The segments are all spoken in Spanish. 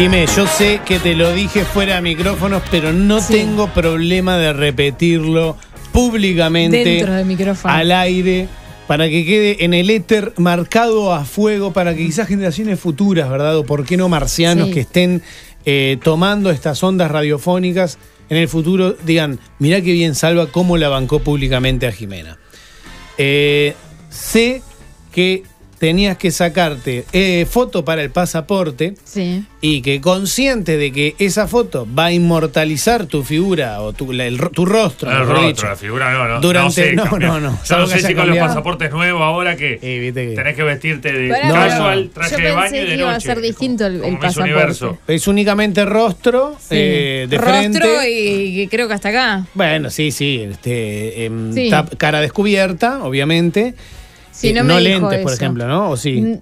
Jimé, yo sé que te lo dije fuera de micrófonos, pero no Sí. tengo problema de repetirlo públicamente Dentro del micrófono. al aire para que quede en el éter marcado a fuego para que quizás generaciones futuras, ¿verdad? O por qué no marcianos Sí. que estén eh, tomando estas ondas radiofónicas en el futuro digan, mirá qué bien Salva cómo la bancó públicamente a Jimena. Eh, sé que tenías que sacarte eh, foto para el pasaporte Sí. y que consciente de que esa foto va a inmortalizar tu figura o tu, la- el tu rostro, El rostro, dicho. la figura, no, no. Durante- no, sé, no, no, no. Yo no sé si con los pasaportes nuevos ahora que Eh, viste que- tenés que vestirte de casual, no. traje Yo de baño pensé y de que noche. iba a ser distinto el- como el Miss pasaporte. Universo. Es únicamente rostro, Sí. eh, de Rostro frente. y que creo que hasta acá. Bueno, sí, sí. Este, em, Sí. tap- cara descubierta, obviamente. Sí, Eh, no me dijo lentes, por eso. ejemplo, ¿no? ¿O sí?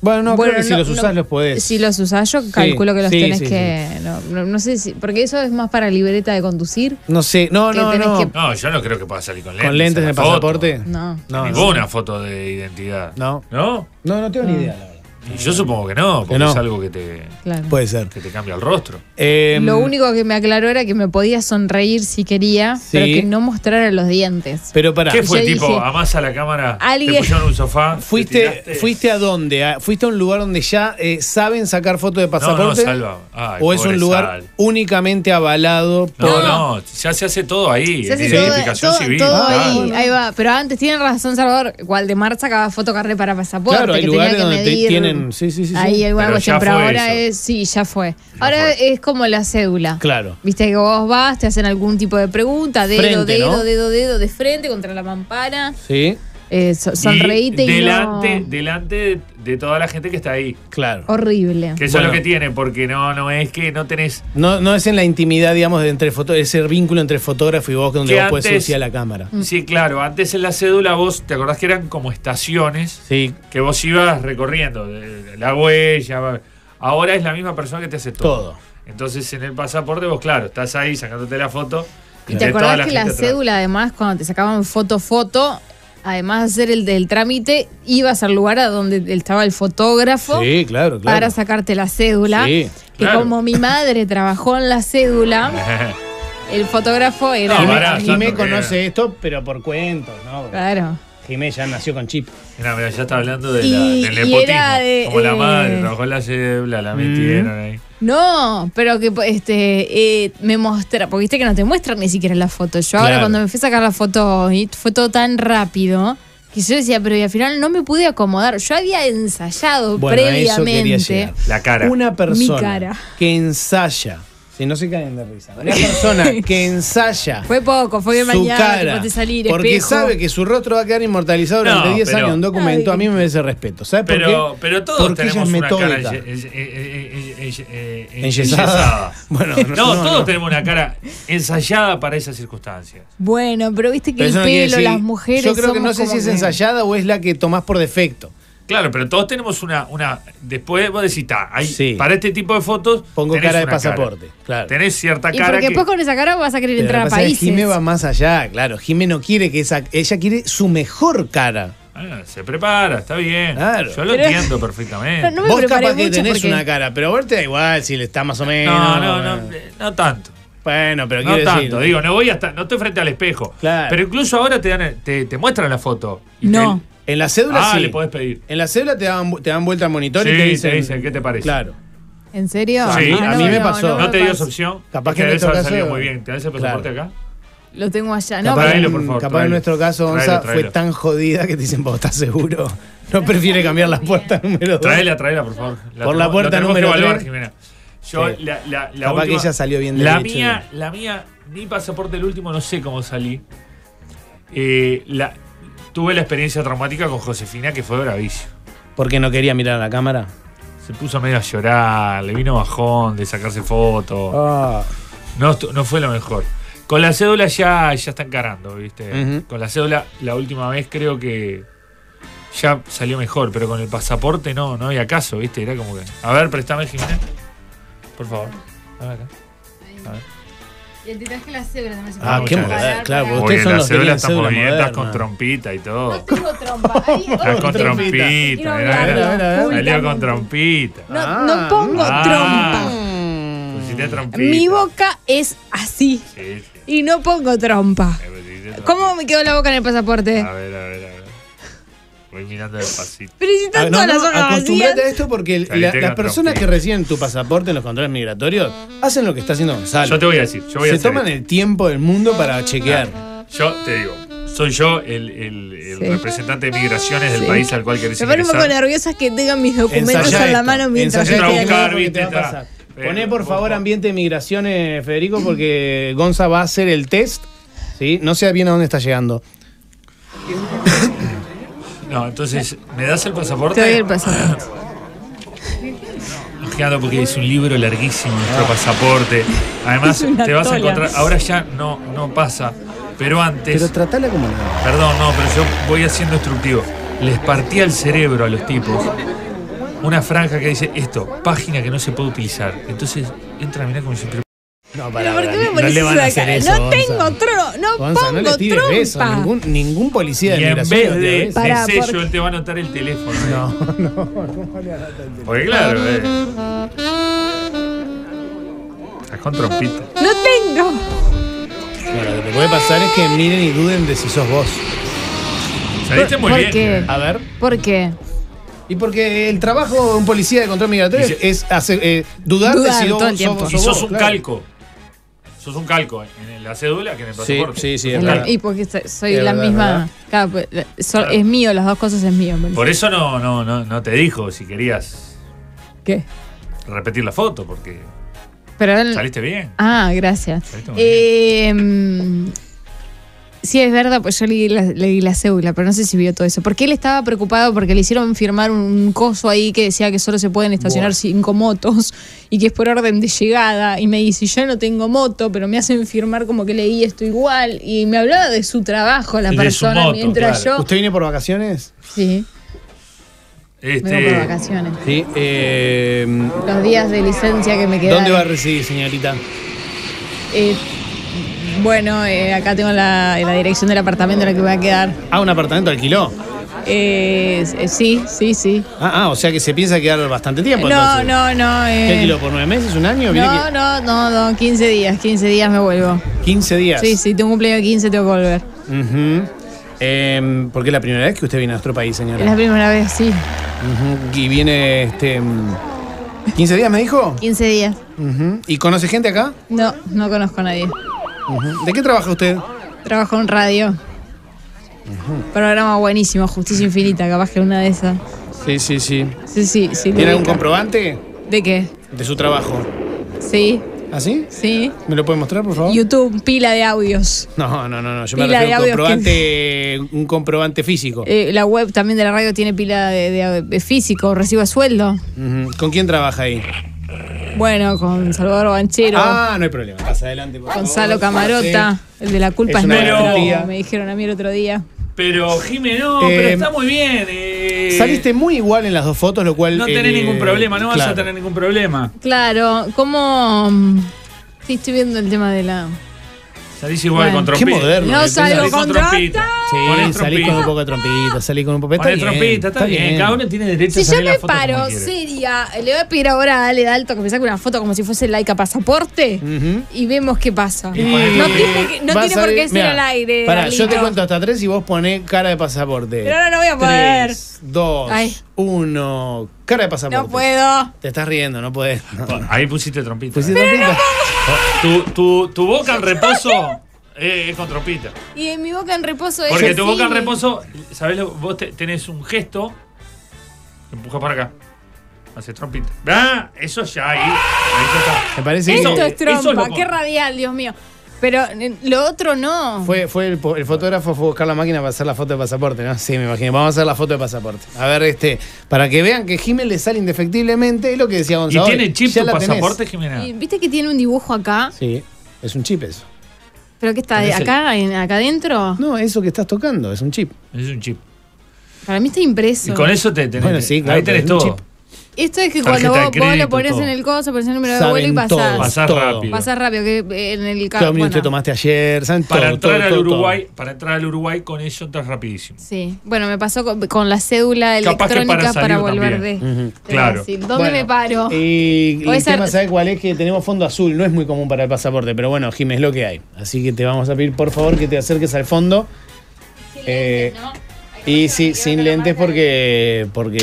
Bueno, no, bueno, creo que si los usás no- los podés. Si los usás, yo calculo que los sí, tenés sí, que. No, no- no sé si. Porque eso es más para libreta de conducir. No sé, no, no, no. que- No, yo no creo que pueda salir con lentes. Con lentes en foto. pasaporte. No. No, Ninguna foto de identidad. No. ¿No? No, no tengo ni idea, la verdad. Y yo supongo que no, porque Que no. es algo que te, Claro. Puede ser. que te cambia el rostro. Em, Lo único que me aclaró era que me podía sonreír si quería, Sí. pero que no mostrara los dientes. Pero para. ¿Qué fue, yo tipo, dije, amás a la cámara, alguien- te pusieron un sofá? te ¿Fuiste? ¿Fuiste a dónde? ¿A- ¿Fuiste a un lugar donde ya eh, saben sacar fotos de No, no, pasaporte? Salva. Ay, ¿O es un lugar Sal. únicamente avalado por.? No, no, ya se hace todo ahí, Se hace en todo, identificación todo- civil. todo claro. ahí, ahí va. Pero antes tienen razón, Salvador. Waldemar sacaba fotocarré para pasaporte, Claro, hay que lugares tenía que donde te medir. tienen. Sí, sí, sí. sí. Ahí alguna Pero cuestión, ya pero fue ahora eso. es, sí, ya fue. Ya ahora fue. es como la cédula. Claro. Viste que vos vas, te hacen algún tipo de pregunta, dedo, Frente, dedo, ¿no? dedo, dedo, de frente contra la mampara. Sí, Eh, so- sonreíte y, delante, no... delante de, de toda la gente que está ahí. claro. Horrible. Que eso Bueno. es lo que tiene, porque no, no es que no tenés. No, no es en la intimidad, digamos, de entre foto, ese vínculo entre fotógrafo y vos, donde Que vos puedes antes- decir a la cámara. Mm. Sí, claro, antes en la cédula vos, ¿te acordás que eran como estaciones Sí, que vos ibas recorriendo? La huella. Ahora es la misma persona que te hace todo. todo. Entonces en el pasaporte vos, claro, estás ahí sacándote la foto. ¿Y te acordás que la gente atrás. cédula, además, cuando te sacaban foto, foto, además de hacer el del trámite, ibas al lugar a donde estaba el fotógrafo Sí, claro, claro. para sacarte la cédula? Sí, que claro. como mi madre trabajó en la cédula, el fotógrafo era... No, tanto que- conoce esto, pero por cuentos, ¿no? Claro. Jimé ya nació con chip. Mira, mira, ya está hablando de la- Y- del nepotismo. de, como la eh, madre, trabajó en la cédula, la metieron ahí. No, pero que este eh, me muestra, porque viste que no te muestran ni siquiera la foto. Yo ahora cuando me fui a sacar la foto fue todo tan rápido que yo decía, pero y al final no me pude acomodar. Yo había ensayado Bueno, a eso previamente. La cara. Una persona cara. que ensaya, si no se caen de risa, una persona que ensaya Fue poco, fue su mañana, cara, de salir, porque espejo. sabe que su rostro va a quedar inmortalizado durante No, 10 pero- años en un documento, Ay. a mí me merece respeto. ¿Sabes por Pero, qué? pero todos Porque ella tenemos es una cara eh, eh, eh, eh, eh, Enyesada. Bueno, no, no, no, todos no. tenemos una cara ensayada para esas circunstancias. Bueno, pero viste que Pero el pelo, decir- las mujeres. Yo creo que no sé si es ensayada o es la que tomás por defecto. Claro, pero todos tenemos una. una después vos decís, "Ta, hay- Sí. para este tipo de fotos. Pongo tenés cara de pasaporte, claro. Tenés cierta Y cara porque que. después con esa cara vas a querer Pero entrar lo a que pasa es que países. Jimé va más allá, claro. Jimé no quiere que esa. Ella quiere su mejor cara. Ah, se prepara, está bien. Claro. Yo lo Pero- entiendo perfectamente. No me Vos capaz que tenés porque- una cara, pero a vos te da igual si le está más o menos. no, no, no, eh, no tanto. Bueno, pero No quiero tanto, decir. digo, no voy hasta, no estoy frente al espejo. Claro. Pero incluso ahora te dan, te, te muestran la foto. y No. te- En la cédula ah, sí. le podés pedir. En la cédula te dan, te dan vuelta al monitor Sí, y te te dicen, dicen, ¿qué te parece? Claro. ¿En serio? Sí, Ah, a mí me pasó. No, me te dio opción. Capaz que en debe nuestro haber caso- salido muy bien. ¿Te das el pasaporte Claro. acá? Lo tengo allá. No, capaz por favor, capaz en nuestro caso, Onza traelo. fue tan jodida que te dicen, ¿vos estás seguro? No prefiere cambiar la puerta número dos. Traela, traela, por favor. Por la puerta número que evaluar, tres. Jimena. Yo, Sí. la, la, la Capaz que última- ella salió bien La derecho mía, la mía, mi pasaporte, el último, no sé cómo salí. Eh, la, tuve la experiencia traumática con Josefina, que fue bravísimo. Porque no quería mirar a la cámara. Se puso medio a llorar, le vino bajón de sacarse fotos. Ah, No, no fue lo mejor. Con la cédula ya, ya está encarando, ¿viste? Con la cédula, la última vez creo que ya salió mejor, pero con el pasaporte no, no había caso, ¿viste? Era como que. A ver, préstame, Jimena. Por favor. A ver acá. A ver. Y el traje la cédula también se Ah, puede qué muchas moderno, comparar claro, porque ustedes son la los que cédula tienen está cédula muy bien, estás moderna. con trompita y No todo. tengo trompa. Ahí, Estás con trompita. mirá, mirá, Salió con trompita. No, Ah, no pongo ah. trompa. Pusiste trompita. Mi boca es así Sí, sí. y no pongo trompa. Eh, pusiste trompita. ¿Cómo me quedó la boca en el pasaporte? A ver, a ver, a ver. Voy mirando despacito. Pero si Ah, están no, todas no, las hojas acostumbrate vacías. a esto porque el- las personas que reciben tu pasaporte en los controles migratorios hacen lo que está haciendo Gonzalo. Yo te voy a decir, yo voy a Se hacer toman esto. el tiempo del mundo para chequear. Yo te digo, soy yo el, el- el Sí. representante de migraciones del Sí. país al cual querés Me pone un poco ingresar. nerviosa que tengan mis documentos Ensayá en la esto, mano mientras ensayá yo estoy buscar, acá. porque te va a viste, pasar. está. Poné por Pero, favor ojo. ambiente de migraciones, Federico, porque Gonza va a hacer el test. ¿sí? No sé bien a dónde está llegando. No, entonces, ¿me das el pasaporte? Te doy el pasaporte. Ojeando porque es un libro larguísimo nuestro pasaporte. Además, te vas a encontrar. Ahora ya no, no pasa. Pero antes. Pero tratala como nada. Perdón, no, pero yo voy haciendo instructivo. Les partía el cerebro a los tipos. Una franja que dice esto, página que no se puede utilizar. Entonces entra a mirar como siempre. No, Pero pará, ¿por qué pará, me no le van a hacer eso. No Gonza. tengo tro, no Gonza, no le pongo tires besos. trompa. Ningún, ningún policía de Y en vez de, de sello, porque- él te va a anotar el teléfono. No, no, no le hagas tanto. Porque claro, eh. Estás con trompita. No tengo. Bueno, lo que te puede pasar es que miren y duden de si sos vos. Saliste muy ¿Por bien. qué? A ver. ¿Por qué? Y porque el trabajo de un policía de control migratorio es hacer, eh, dudar, Dudar de si vos el. Y sos vos, un claro. calco. Sos un calco en la cédula que en el Sí, pasaporte. sí, sí, Es es la- verdad. y porque so- soy Es la verdad, misma. pues, la- so- Claro. Es mío, las dos cosas es mío. Por eso no, no, no, no te dijo si querías ¿Qué? repetir la foto, porque Pero saliste bien. Ah, gracias. Saliste muy Eh, sí, es verdad, pues yo leí la, leí la cédula, pero no sé si vio todo eso. Porque él estaba preocupado porque le hicieron firmar un coso ahí que decía que solo se pueden estacionar Buah. cinco motos y que es por orden de llegada. Y me dice, yo no tengo moto, pero me hacen firmar como que leí esto igual. Y me hablaba de su trabajo la De persona moto, mientras claro. yo... ¿Usted viene por vacaciones? Sí, vengo por Este, vacaciones. Sí. eh, Los días de licencia que me quedan. ¿Dónde va a residir, señorita? Eh, bueno, eh, acá tengo la, la dirección del apartamento en el que voy a quedar. Ah, un apartamento alquiló. Eh, eh, sí, sí, sí. Ah, ah, o sea que se piensa quedar bastante tiempo. No, entonces. no, no. ¿Qué eh, alquiló? ¿Por nueve meses? ¿Un año? No, que- no, no, no, 15 días, 15 días me vuelvo. 15 días. Sí, sí, tengo un cumpleaños de 15, tengo que volver. Ujú. Em, porque es la primera vez que usted viene a nuestro país, señora. Es la primera vez, sí. Y viene este. mm, ¿15 días me dijo? 15 días. ¿Y conoce gente acá? No, no conozco a nadie. ¿De qué trabaja usted? Trabajo en radio. Programa buenísimo, Justicia Infinita, capaz que una de esas. Sí, sí, sí. Sí, sí, sí. ¿Tiene algún comprobante ¿De qué? de su trabajo? Sí, ¿Así? sí. ¿Me lo puede mostrar, por favor? YouTube, pila de audios. No, no, no, no. Yo me Pila refiero a un comprobante, un comprobante físico. Eh, la web también de la radio tiene pila de, de- de físico, recibo sueldo. ¿Con quién trabaja ahí? Bueno, con Salvador Banchero, Ah, no hay problema. Pasa adelante, por Gonzalo favor. Camarota, el de la culpa Es es, una nuestra, como me dijeron a mí el otro día. Pero, Jimé, no, Eh, pero está muy bien. eh. Saliste muy igual en las dos fotos, lo cual. No tenés eh, ningún problema, no vas a tener ningún problema. Claro, ¿cómo...? mm, Sí, estoy viendo el tema de la... Salís igual Bueno. con Qué trompita. moderno. No eh, salgo Salís con trompita. Sí, Ponés salí con un poco de trompita, salí con un poco Ponés trompita, está bien. Cada uno tiene derecho Si a yo salir la me foto como paro seria, le voy a pedir ahora a Ale Dalto que me saque una foto como si fuese Laika Pasaporte y vemos qué pasa. Y no tiene, no por qué ser al aire. Pará, yo te cuento hasta tres y vos ponés cara de pasaporte. Pero ahora no voy a poder. Tres, dos, Ay. uno. Cara de pasaporte. No puedo. Te estás riendo, no. Bueno, Ahí pusiste trompita. Pusiste trompita. Tu, tu, tu boca en reposo eh, es con trompita. Y en mi boca en reposo es Porque tu boca en reposo, ¿sabés? Vos te- tenés un gesto, te empujas para acá. Haces trompita. Ah, eso ya ahí. Ahí ya está. Me parece Esto que es eso es trompa, qué radial, Dios mío. Pero eh, lo otro no. Fue, fue el, fotógrafo fue a buscar la máquina para hacer la foto de pasaporte, ¿no? Sí, me imagino. Vamos a hacer la foto de pasaporte. A ver, este, para que vean que Jiménez le sale indefectiblemente, es lo que decía ¿Y Gonzalo. tiene chip tu pasaporte, Jimena? Y ¿Viste que tiene un dibujo acá? Sí, es un chip eso. ¿Pero qué está? ¿Acá, en- acá adentro? No, eso que estás tocando, es un chip. Es un chip. Para mí está impreso. Y con eso te tenés. Bueno, sí, claro, ahí tenés todo. Esto es que cuando vos, vos lo pones todo. en el coso, pones el número de vuelo y todo. pasás. Pasás todo. rápido. Pasás rápido, que eh, en el ¿Qué carro. ómnibus te bueno. tomaste ayer? ¿Saben? Para Todo, entrar todo, al todo, Uruguay, para entrar al Uruguay con eso entras rapidísimo. Sí, bueno, me pasó con, con la cédula Capaz que electrónica para para, volver también. de. Claro. ¿Dónde Bueno, me paro? Y el ser- tema, ¿sabes cuál es? Que tenemos fondo azul, no es muy común para el pasaporte, pero bueno, Jim, es lo que hay. Así que te vamos a pedir, por favor, que te acerques al fondo. Eh, y sí, sin lentes porque, porque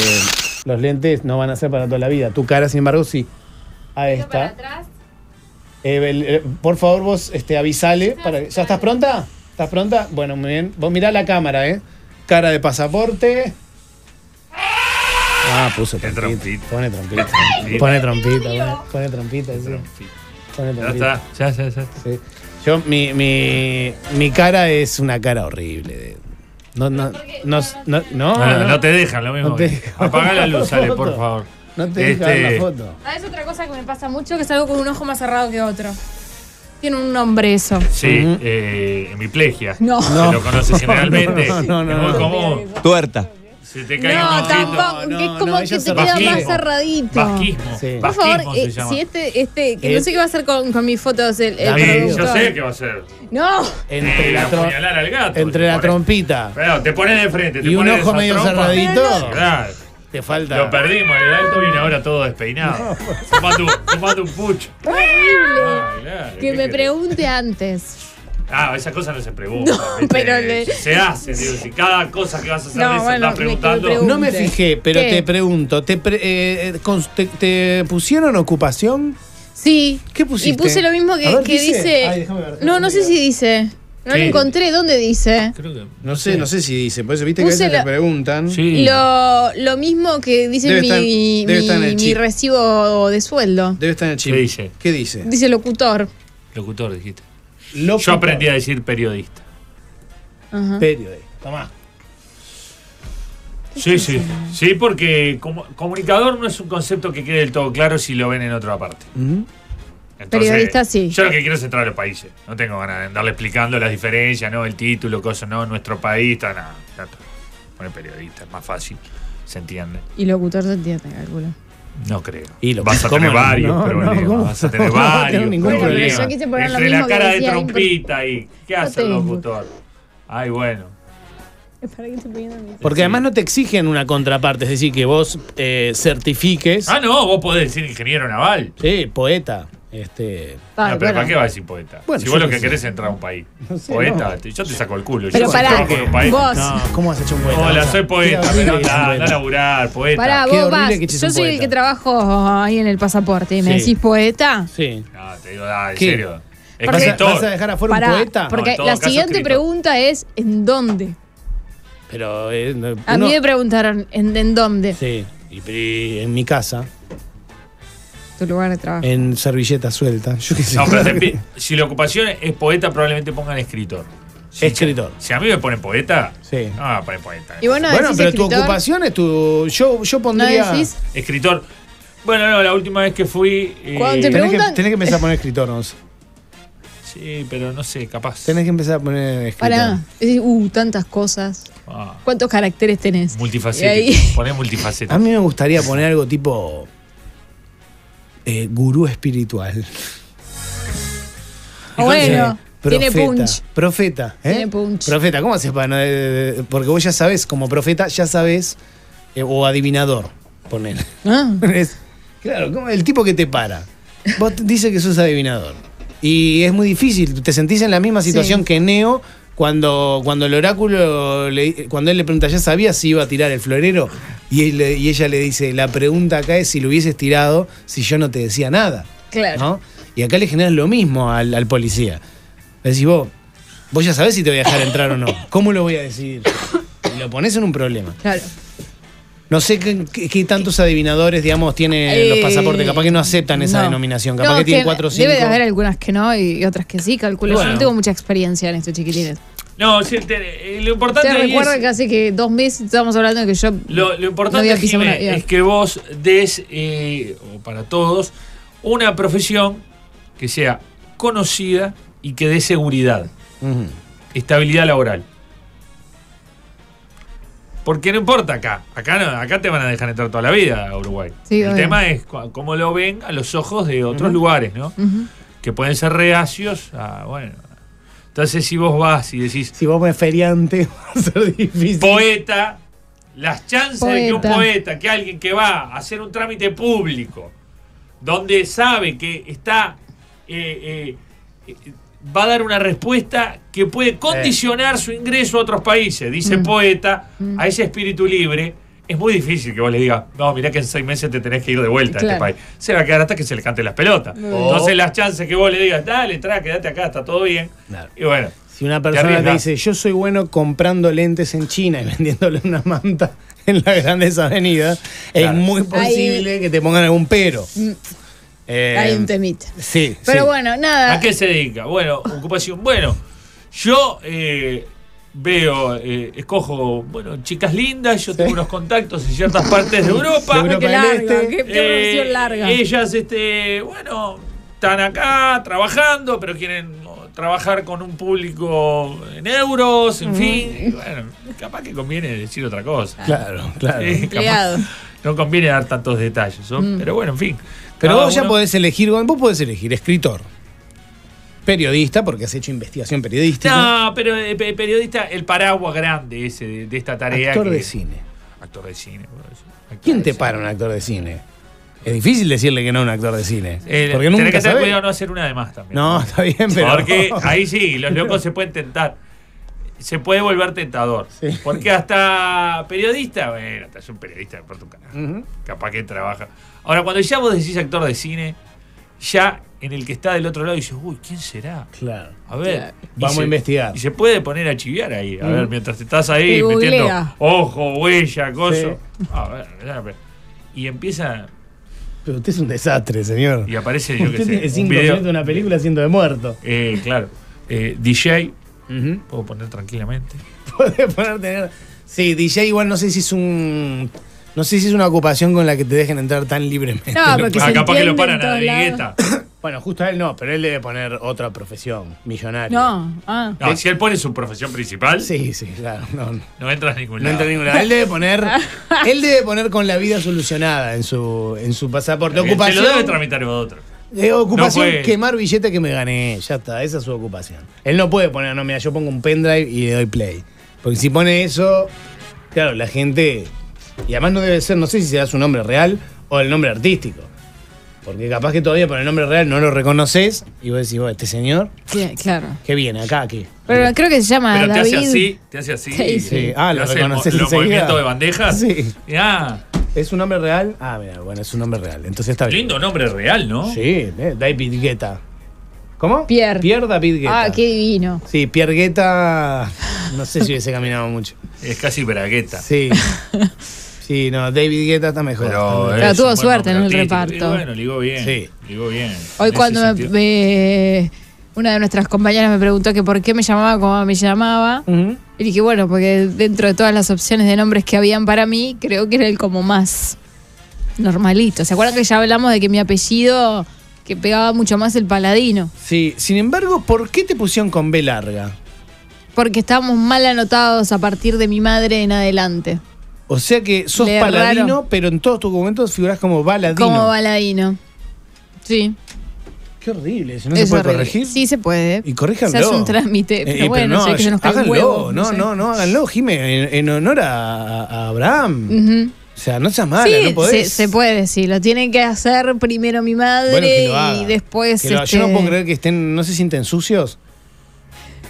los lentes no van a ser para toda la vida. Tu cara, sin embargo, sí. Ahí está. Eh, el- eh, por favor, vos este, avisale. Para, ¿Ya estás pronta? ¿Estás pronta? Bueno, muy bien. Vos mirá la cámara, ¿eh? Cara de pasaporte. Ah, puso trompita. trompita. Pone trompita. Trompita. Pone trompita, pone, pone trompita. sí. Pone Ya trompita. está, ya, ya, ya. Sí. Yo, mi, mi, mi cara es una cara horrible. de- no, no, no, no, no, No, no. no te dejan lo mismo. Dejan. Apagá la luz, sale, por favor. No te deja ver Este, la foto. Ah, es otra cosa que me pasa mucho, que salgo con un ojo más cerrado que otro. Tiene un nombre eso. Sí, Ujú. eh, hemiplegia. No. Se lo conoces generalmente. No, no, no, Es muy no. común. Tuerta. Se te cae un No, tampoco, No, que es como no, que te queda Vasquismo. más cerradito. Vasquismo. Sí. Por favor, Vasquismo se eh, llama. si este, este, que Eh, no sé qué va a hacer con, con mis fotos el, el Sí, yo sé qué va a hacer. No, Entre Eh, la, al gato. entre la pones- trompita Pero te pones de frente. Te y un ojo medio trompa. cerradito, Claro. te falta. Lo perdimos, el alto viene ahora todo despeinado. Tomando, tomando un pucho. horrible. Que ¿qué me pregunte antes. Ah, esas cosas no se preguntan. No, pero le- Se hace, digo, si cada cosa que vas a hacer No, bueno, estás me preguntando. No me fijé, pero ¿Qué? te pregunto, ¿te, pre- eh, cons- te, te pusieron ocupación? Sí. ¿Qué pusiste? Y puse lo mismo que, A ver, que ¿dice? dice. Ay, déjame ver, déjame no, no sé si dice. No lo encontré. ¿Dónde dice? Creo que. No sé, no sé si dice, por eso viste que a veces te la- preguntan. Sí. Lo, lo mismo que dice Debe mi, estar- debe mi- estar en el mi recibo de sueldo. Debe estar en el chip. ¿Qué dice? ¿Qué dice? Dice locutor. Locutor, dijiste. Locutor. Yo aprendí a decir periodista. Ajá. Periodista. Tomá. Sí, sí. Sí, porque como, comunicador no es un concepto que quede del todo claro si lo ven en otra parte. Entonces, Periodista, sí. Yo lo que quiero es entrar a los países. No tengo ganas de andarle explicando las diferencias, ¿no? El título, cosas, ¿no? Nuestro país, está, nada. Pone periodista, es más fácil. Se entiende. Y locutor se entiende, calculo. No creo. Y lo- vas a ¿cómo tener no? varios No, no, vas a tener No, no tengo varios ningún problema. Yo quise poner lo Entre la mismo cara de trompita y. ¿Qué hace el locutor? Ay, bueno. ¿Para qué estoy poniendo mi- Porque además no te exigen una contraparte, es decir, que vos eh, certifiques. Ah, no, vos podés decir ingeniero naval. Sí, poeta. Este. Ah, no, pero bueno. ¿para qué vas a decir poeta? Bueno, si vos lo que sé. querés es entrar a un país. No sé, poeta, no. yo te saco el culo. Pero yo pará, trabajo en un país. vos- No, ¿cómo has hecho un poeta? Hola, soy poeta, pero anda, anda a laburar, poeta. Pará, Qué vos vas. Yo soy el que trabajo ahí en el pasaporte. ¿Y me Sí. decís poeta? Sí. No, te digo, ah, en ¿Qué? serio. ¿Vas a, Escritor. vas a dejar afuera Pará, un poeta? Porque la siguiente escritor. pregunta es: ¿en dónde? Pero. eh, A mí me preguntaron: ¿en, en dónde? Sí. Y, y en mi casa, Tu lugar de trabajo. en servilleta suelta. Yo qué sé. No, pero te si la ocupación es poeta, probablemente pongan escritor. Si- Escritor. Si a mí me ponen poeta, Sí. no me ponen poeta. y bueno, Bueno, pero tu ocupación es tu. Yo, yo ¿No pondría. decís? Escritor. Bueno, no, la última vez que fui. eh, te Tenés que, tenés que empezar a poner escritor, ¿no? Sí, pero no sé, capaz. Tenés que empezar a poner escritor. Pará. Uh, tantas cosas. Ah, ¿Cuántos caracteres tenés? multifacético. Ahí- Poné multifacético. A mí me gustaría poner algo tipo. Eh, gurú espiritual. Ah, bueno, tiene profeta, punch. Profeta, ¿eh? Tiene punch. Profeta, ¿cómo haces para no- eh, eh, Porque vos ya sabés, como profeta, ya sabés. eh, o adivinador, poner. Ah, Es- claro, como el tipo que te para. Vos dice que sos adivinador. Y es muy difícil. Te sentís en la misma situación Sí. que Neo cuando, cuando el oráculo, le- cuando él le pregunta, ¿ya sabías si iba a tirar el florero? Y, él le- y ella le dice, la pregunta acá es si lo hubieses tirado si yo no te decía nada. claro. ¿no? Y acá le generas lo mismo al, al policía. Le decís, vos, vos ya sabés si te voy a dejar entrar o no. ¿Cómo lo voy a decidir? Y lo pones en un problema. Claro. No sé qué, qué- qué tantos adivinadores, digamos, tienen los Eh, pasaportes. Capaz que no aceptan esa no. denominación. Capaz No, que tienen que cuatro o cinco. Debe de haber algunas que no y, y otras que sí, calculo. Yo no tengo mucha experiencia en esto, chiquilines. No, sí, te- eh, lo importante Te ahí recuerdo es- que hace que dos meses estábamos hablando de que yo. Lo, importante, Jimé, una es que vos des, eh, o para todos, una profesión que sea conocida y que dé seguridad, estabilidad laboral. Porque no importa acá. Acá, no, acá te van a dejar entrar toda la vida a Uruguay. Sí, el obvio. tema es cómo lo ven a los ojos de otros lugares, ¿no? Que pueden ser reacios a, bueno. Entonces, si vos vas y decís, Si vos pones feriante, va a ser difícil. poeta, las chances de que un Poeta. que alguien que va a hacer un trámite público, donde sabe que está, eh, eh, va a dar una respuesta que puede condicionar su ingreso a otros países, dice Mm. poeta, a ese espíritu libre. Es muy difícil que vos le digas, no, mirá que en seis meses te tenés que ir de vuelta a este país. Se va a quedar hasta que se le cante las pelotas. Entonces las chances que vos le digas, dale, entra, quédate acá, está todo bien. Claro. Y bueno, Si una persona te dice, yo soy bueno comprando lentes en China y vendiéndole una manta en las grandes avenidas, es muy posible que te pongan algún pero. Eh, Hay un temita. Sí. Pero sí. bueno, nada. ¿A qué se dedica? Bueno, ocupación. Bueno, yo eh, veo, eh, escojo, bueno, chicas lindas, yo tengo unos contactos en ciertas partes de Europa. De Europa Qué larga, Este. qué, qué Eh, profesión larga. Ellas, este, bueno, están acá trabajando, pero quieren trabajar con un público en euros, en fin. Y bueno, capaz que conviene decir otra cosa. Claro, claro. Sí, capaz- Empleado. no conviene dar tantos detalles, ¿no? pero bueno, en fin. Pero vos ya podés elegir, vos podés elegir escritor, periodista, porque has hecho investigación periodística, No, pero eh, pe- periodista, el paraguas grande ese de, de esta tarea. actor que- de cine. Actor de cine. por eso. Actor ¿Quién de te cine. para un actor de cine? Es difícil decirle que no a un actor de cine. Eh, porque tenés nunca que tener sabés. cuidado no hacer una de más también. No, está bien, pero. Porque ahí sí, los locos se pueden tentar. Se puede volver tentador. Sí. Porque hasta periodista, bueno, hasta es un periodista de Puerto. Ujú. Capaz que trabaja. Ahora, cuando ya vos decís actor de cine, ya en el que está del otro lado dices, uy, ¿quién será? Claro. A ver. Claro. Vamos se- a investigar. Y se puede poner a chiviar ahí. A ver, mientras te estás ahí Te metiendo googlea. ojo, huella, coso. A ver, y empieza Pero usted es un desastre, señor. y aparece, yo qué sé, tiene un cinco video. minutos de una película siendo de muerto. Eh, claro. Eh, DJ, puedo poner tranquilamente. Puede poner tener. Sí, DJ igual no sé si es un. No sé si es una ocupación con la que te dejen entrar tan libremente. No, porque Ah, se capaz que lo paran a Vigueta. Bueno, justo a él no, pero él debe poner otra profesión, millonario. No, ah. No, si él pone su profesión principal, Sí, sí, claro. No, no. no entra a ningún No entra en ningún lado. Él debe poner, él debe poner con la vida solucionada en su, en su pasaporte. Bien, Se Ocupación, lo debe tramitar otro. Eh, ocupación No quemar billete que me gané. Ya está, esa es su ocupación. Él no puede poner, no, mira, yo pongo un pendrive y le doy play. Porque si pone eso, claro, la gente. Y además no debe ser, no sé si será su nombre real o el nombre artístico. Porque capaz que todavía por el nombre real no lo reconoces y vos decís, vos, este señor, Sí, claro. ¿qué viene acá? ¿Qué? Pero creo que se llama Pero te David. hace así, te hace así. Sí, sí. Sí. Ah, te lo reconoces Los movimientos de bandejas. Sí. Y, ah, ¿Es un nombre real? Ah, mira, bueno, es un nombre real. Entonces está bien. lindo nombre real, ¿no? Sí, eh, David Guetta. ¿Cómo? Pierre. Pierre David Guetta. Ah, qué divino. Sí, Pierre Guetta. No sé si hubiese caminado mucho. Es casi bragueta. Sí. Sí, no, David Guetta está mejor. Pero, un tuvo suerte en el reparto. Y bueno, ligó bien. Sí. Ligó bien. Hoy En cuando me, sentido. me- una de nuestras compañeras me preguntó que por qué me llamaba como me llamaba, y dije, bueno, porque dentro de todas las opciones de nombres que habían para mí, creo que era el como más normalito. ¿Se acuerdan que ya hablamos de que mi apellido, que pegaba mucho más el paladino? Sí, sin embargo, ¿por qué te pusieron con B larga? Porque estábamos mal anotados a partir de mi madre en adelante. O sea que sos Le paladino, pero en todos tus documentos figurás como baladino. Como baladino. Sí. Qué horrible, eso no es se puede horrible. corregir. Sí se puede. Y corríjanlo. Se hace un trámite. Eh, Pero pero bueno, no, sé que se nos cae háganlo, huevo. no, sé. no, no, háganlo, Jimé, en, en honor a, a Abraham. O sea, no seas mala, sí, no podés. se, se puede, sí. Lo tiene que hacer primero mi madre Bueno, que lo haga. y después. Que lo este, Yo no puedo creer que estén, no se sienten sucios.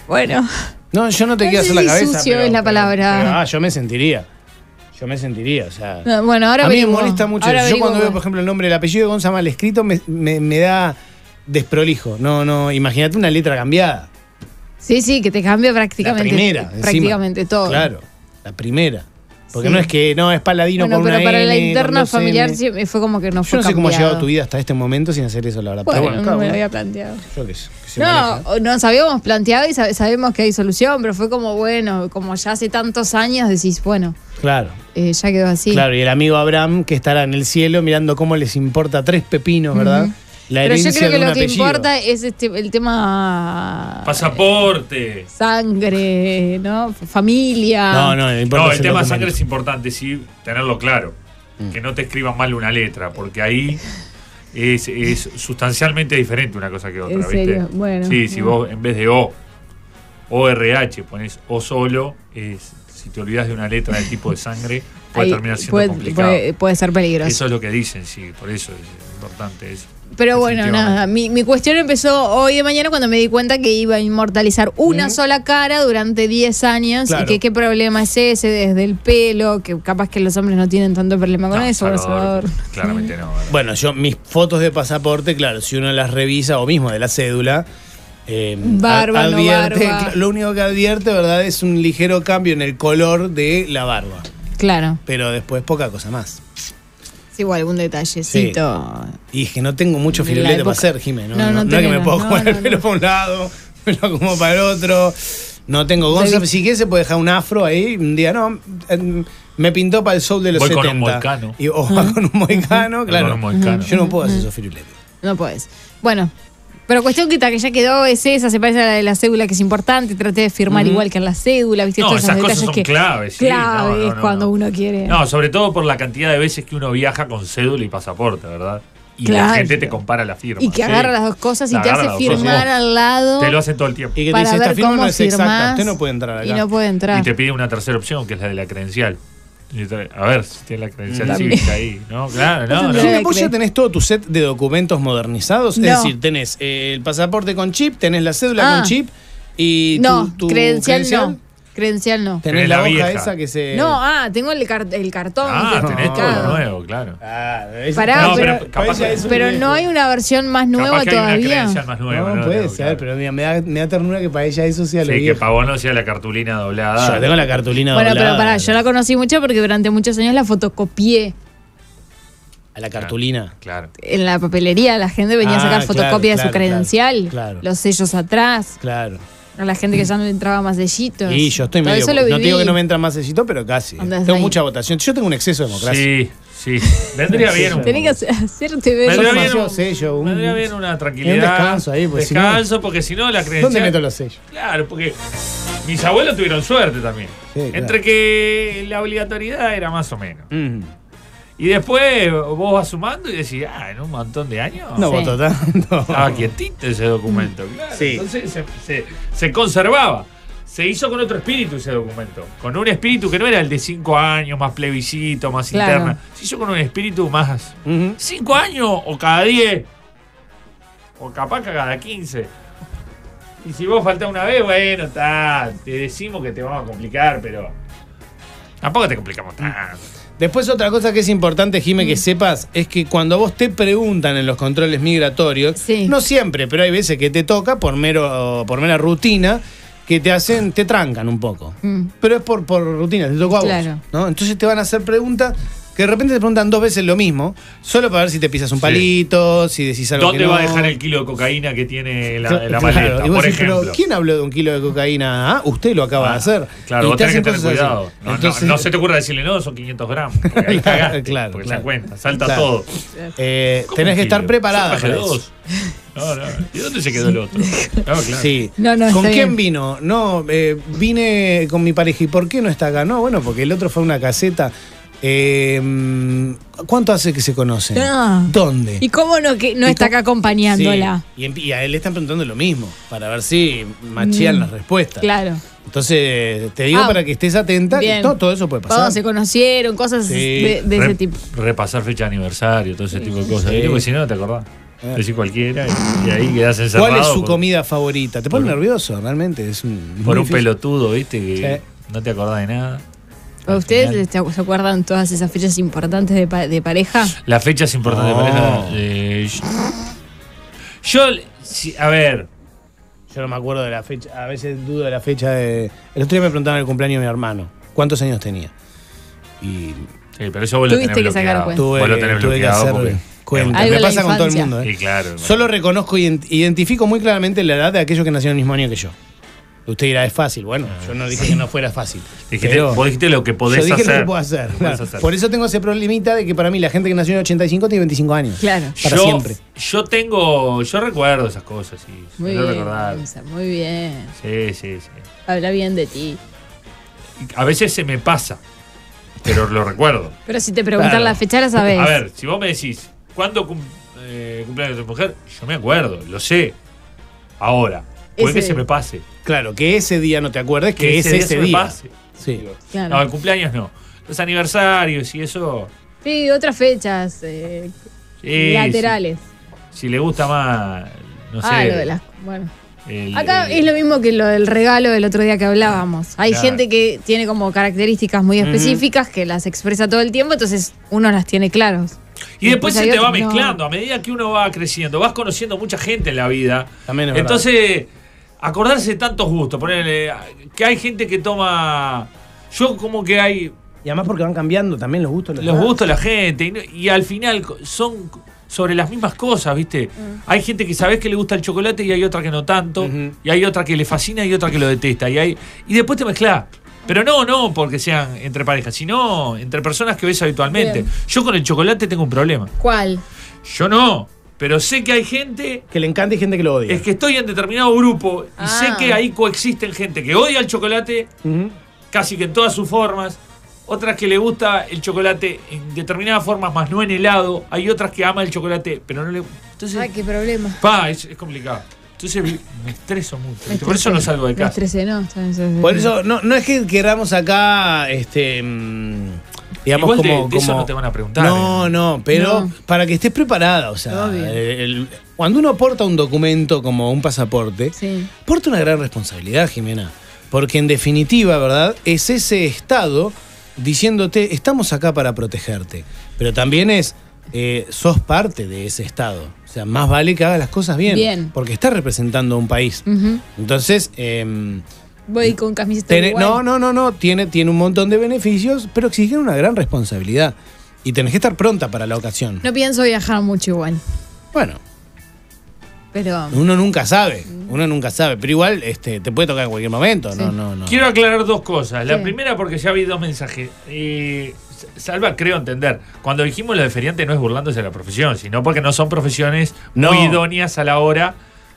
Bueno, No, yo no te No quiero hacer la si cabeza. sucio pero- es la pero- palabra. pero, ah, yo me sentiría. Yo me sentiría, o sea. no, bueno, ahora a mí me molesta mucho Ahora. Yo cuando veo, por ejemplo, el nombre, el apellido de Gonza mal escrito, me, me- me da desprolijo. No, no, imagínate una letra cambiada. Sí, sí, que te cambia La prácticamente. primera, encima. prácticamente todo. Claro, la primera. Porque Sí. no es que no es paladino Bueno, con pero una para la N, interna familiar sí, fue como que no Yo fue no sé cómo ha llegado tu vida hasta este momento sin hacer eso, la verdad. Bueno, pero bueno, no me lo había planteado. Yo qué sé, que se No, maneja. nos habíamos planteado y sab- sabemos que hay solución, pero fue como, bueno, como ya hace tantos años decís, bueno, Claro, eh, ya quedó así. claro. Y el amigo Abraham que estará en el cielo mirando cómo les importa tres pepinos, ¿verdad? La Pero yo creo que lo que apellido. importa es este, el tema Pasaporte. sangre, ¿no? Familia. No, no, no importa No, el tema sangre es importante, sí, tenerlo claro. Que no te escriban mal una letra, porque ahí es, es sustancialmente diferente una cosa que otra, ¿En ¿viste? serio? Bueno, Sí, si vos en vez de O, ORH pones O solo, es, si te olvidas de una letra del tipo de sangre, puede Ahí terminar siendo puede, complicado. puede- puede ser peligroso. Eso es lo que dicen, sí, por eso es importante eso. Pero bueno, nada, mi, mi cuestión empezó hoy de mañana cuando me di cuenta que iba a inmortalizar una sola cara durante 10 años Claro. y que qué problema es ese desde el pelo, que capaz que los hombres no tienen tanto problema con No, eso. por Salvador, favor. Claramente no. ¿verdad? Bueno, yo mis fotos de pasaporte, claro, si uno las revisa o mismo de la cédula, eh, Barba, no barba. lo único que advierte, ¿verdad? Es un ligero cambio en el color de la barba, Claro, pero después poca cosa más. Es igual algún detallecito. Y es que no tengo mucho filete para hacer, Jimé. No, No, no, no no es que me puedo no, jugar no, el pelo no. para un lado, me lo como para el otro. No tengo Gonza, si quieres se puede dejar un afro ahí. Un día, no, em, me pintó para el sol de los Voy con 70. un moicano. Y, o va con un moicano, claro. con un moicano. Yo no puedo hacer esos firuletes. No puedes. Bueno, pero cuestión que, que ya quedó es esa, se parece a la de la cédula que es importante, traté de firmar igual que en la cédula, ¿viste? No, Todos esas esos cosas detalles son que claves. sí, claves no, no, no, cuando no. uno quiere. No, sobre todo por la cantidad de veces que uno viaja con cédula y pasaporte, ¿verdad? Y Claro. la gente te compara la firma. y que sí. agarra las dos cosas y La te hace cosas. firmar al lado Te lo hacen todo el tiempo. Y que te para dice, esta firma cómo no es exacta, usted no puede entrar acá. y no puede entrar. Y te pide una tercera opción, que es la de la credencial. A ver si tiene la credencial También. cívica ahí. No, claro, no, no. ¿Vos ya tenés todo tu set de documentos modernizados? No. Es decir, tenés eh, el pasaporte con chip, tenés la cédula Ah. con chip y tu, no, tu credencial, no. Credencial no. Tenés Tenés la, la hoja vieja. esa que se... No, ah, tengo el, car- el cartón. Ah, tenés todo lo nuevo, claro. Ah, es- Pará, No, pero- pero que- no hay una versión más nueva Capaz que hay una todavía. credencial más No, nueva. puede No, ser, claro. pero mira, me, da, me da ternura que para ella eso sea lo Sí, que para vos no sea la cartulina doblada. Yo tengo la cartulina Bueno, doblada. pero pará, yo la conocí mucho porque durante muchos años la fotocopié. A la cartulina. Claro. En la papelería la gente venía a Ah, sacar claro, fotocopia de su claro, credencial, los sellos atrás, Claro. A la gente que ya no le entraba más sellitos. Y yo estoy Todo medio. eso lo No te digo que no me entra más sellito, pero casi. Andás Tengo ahí. mucha votación. Yo tengo un exceso de democracia. Sí, sí. Vendría bien un. Tenés que hacer- hacerte ver. Vendría bien, demasiado un, sello, un- vendría bien una tranquilidad. un descanso ahí, porque si no- descanso, porque si no la credencial. ¿Dónde meto los sellos? Claro, porque mis abuelos tuvieron suerte también. Sí, claro. Entre que la obligatoriedad era más o menos. Mm. Y después vos vas sumando y decís, ah, en un montón de años. No Sí. voto tanto. Estaba quietito ese documento, claro. Sí. Entonces se, se- se conservaba. Se hizo con otro espíritu ese documento. Con un espíritu que no era el de cinco años, más plebiscito, más Claro. interna. Se hizo con un espíritu más. ¿Cinco años o cada diez? O capaz que cada quince. Y si vos faltás una vez, bueno, está. Te decimos que te vamos a complicar, pero. Tampoco te complicamos tanto. Después otra cosa que es importante, Jime, Mm. que sepas, es que cuando vos te preguntan en los controles migratorios, Sí. no siempre, pero hay veces que te toca por mero, por mera rutina, que te hacen, te trancan un poco. Mm. Pero es por, por rutina, te tocó a vos. Claro. ¿no? Entonces te van a hacer preguntas que de repente te preguntan dos veces lo mismo, solo para ver si te pisas un Sí. palito, si decís algo ¿Dónde que va a no. dejar el kilo de cocaína que tiene la, la Claro, maleta? y vos por decís, pero ejemplo. ¿quién habló de un kilo de cocaína? Ah, usted lo acaba de Ah, hacer. Claro, Y vos te tenés que tener cuidado. No, no- Entonces- no se te ocurra decirle no, son 500 gramos. Porque ahí Claro, cagaste, claro, Porque claro. se cuenta, salta Claro. todo. Eh, ¿Cómo tenés que estar preparada para dos. No, no. ¿Y dónde se quedó el otro? No, claro. Sí. No, no, ¿Con quién bien. vino? No, eh, vine con mi pareja. ¿Y por qué no está acá? No, bueno, porque el otro fue a una caseta. Eh, ¿Cuánto hace que se conocen? Ah. ¿Dónde? ¿Y cómo no, que no ¿Y está acá acompañándola? Sí, Y, a él le están preguntando lo mismo, para ver si machean Mm. las respuestas. Claro. Entonces, te digo Ah, para que estés atenta, que todo eso puede pasar. Todos se conocieron, cosas Sí. de, de ese tipo. Repasar fecha de aniversario, todo ese tipo de cosas. Porque si no, no te acordás. Eh. Decís cualquiera y, y ahí quedás encerrado. ¿Cuál es su por- comida favorita? ¿Te pone nervioso? Realmente es un, Por un difícil. pelotudo, ¿viste? Que Sí. no te acordás de nada. ¿A Al ustedes final. se acuerdan todas esas fechas importantes de, pa- de pareja? Las fechas importantes No. de pareja. eh, yo, sí, a ver, Yo no me acuerdo de la fecha, a veces dudo de la fecha de... El otro día me preguntaban el cumpleaños de mi hermano, ¿cuántos años tenía? Y sí, pero eso vos lo tenés que sacar bloqueado. tuve, Vos lo tenés tuve que bloqueado hacer porque- cuenta. Algo Me pasa con todo el mundo. ¿eh? Sí, claro. Solo reconozco y ident- identifico muy claramente la edad de aquellos que nacieron el mismo año que yo. Usted dirá, es fácil. Bueno, yo no dije que no fuera fácil. Dijiste- pero vos dijiste lo que podés yo dije hacer. lo que puedo hacer. Lo que claro. podés hacer. Por eso tengo ese problemita de que para mí la gente que nació en el 85 tiene 25 años. Claro. Para yo, siempre. Yo tengo, yo recuerdo esas cosas, sí. Muy bien, recordar. Muy bien. Sí, sí, sí. Habla bien de ti. A veces se me pasa, pero lo recuerdo. Pero si te preguntan Claro. la fecha, la sabes. A ver, si vos me decís, ¿cuándo cum- eh, cumpleaños de tu mujer? Yo me acuerdo, lo sé. Ahora, puede Ese- que se me pase. Claro, que ese día no te acuerdes, que, es día ese me día. pase. Sí. Claro. No, el cumpleaños no. Los aniversarios y eso. Sí, otras fechas eh, sí, laterales. Si, si le gusta más, no sé. ah, lo de las. Bueno. el- Acá el- es lo mismo que lo del regalo del otro día que hablábamos. Hay Claro. gente que tiene como características muy específicas que las expresa todo el tiempo, entonces uno las tiene claros. Y después se te va no. mezclando. A medida que uno va creciendo, vas conociendo mucha gente en la vida. También es verdad. Acordarse de tantos gustos. Ponerle que hay gente que toma. Yo, como que hay Y además porque van cambiando también los gustos. de los demás. gustos de la gente. Y, al final son sobre las mismas cosas, ¿viste? Hay gente que sabes que le gusta el chocolate y hay otra que no tanto. Y hay otra que le fascina y otra que lo detesta. Y, hay, y después te mezclas. Pero no, no porque sean entre parejas, sino entre personas que ves habitualmente. Bien. Yo con el chocolate tengo un problema. ¿Cuál? Yo no, pero sé que hay gente, Que le encanta y gente que lo odia. es que estoy en determinado grupo y Ah. sé que ahí coexisten gente que odia el chocolate casi que en todas sus formas, otras que le gusta el chocolate en determinadas formas, más no en helado, hay otras que ama el chocolate, pero no le... Entonces, Ay, qué problema. pa, es, es complicado. Entonces me estreso mucho. Me. Por eso no salgo de Me casa. estresé, ¿no? Por eso, no, no es que queramos acá, este, mm, digamos, Igual como, de eso como- no te van a preguntar, No, ¿eh? no, pero No. para que estés preparada, o sea, Obvio. el- cuando uno aporta un documento como un pasaporte, Sí. porta una gran responsabilidad, Jimena. Porque en definitiva, ¿verdad? Es ese Estado diciéndote, estamos acá para protegerte. Pero también es, eh, sos parte de ese Estado. O sea, más vale que hagas las cosas bien. Bien. Porque estás representando a un país. Entonces, em, Voy con camiseta Tiene- no, no, no, no. Tiene, tiene un montón de beneficios, pero exigen una gran responsabilidad. Y tenés que estar pronta para la ocasión. No pienso viajar mucho igual. Bueno, Pero. uno nunca sabe. Uno nunca sabe. Pero igual este, te puede tocar en cualquier momento. No, Sí. no, no. Quiero aclarar dos cosas. La Sí. primera porque ya vi dos mensajes. Eh, Salva, creo entender. Cuando dijimos lo de feriante no es burlándose de la profesión, sino porque no son profesiones No. muy idóneas a la hora